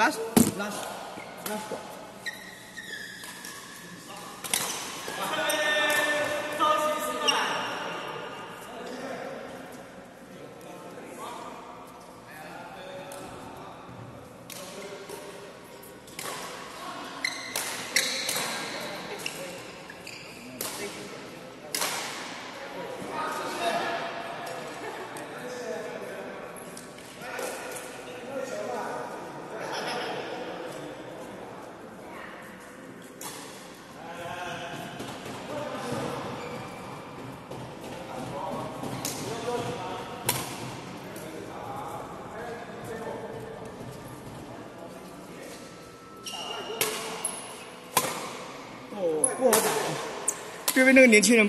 ，last last last。因为那个年轻人。